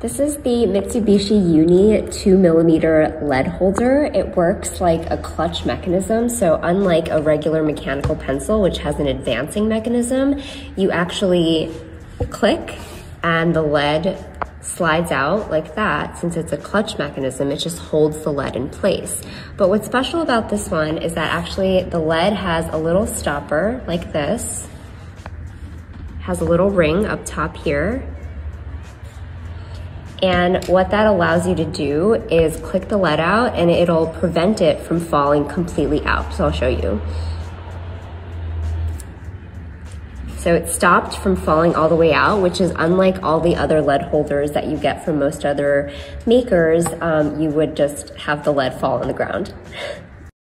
This is the Mitsubishi Uni 2 millimeter lead holder. It works like a clutch mechanism. So unlike a regular mechanical pencil, which has an advancing mechanism, you actually click and the lead slides out like that. Since it's a clutch mechanism, it just holds the lead in place. But what's special about this one is that actually the lead has a little stopper like this, has a little ring up top here, and what that allows you to do is click the lead out and it'll prevent it from falling completely out. So I'll show you. So it stopped from falling all the way out, which is unlike all the other lead holders that you get from most other makers. Um, you would just have the lead fall on the ground.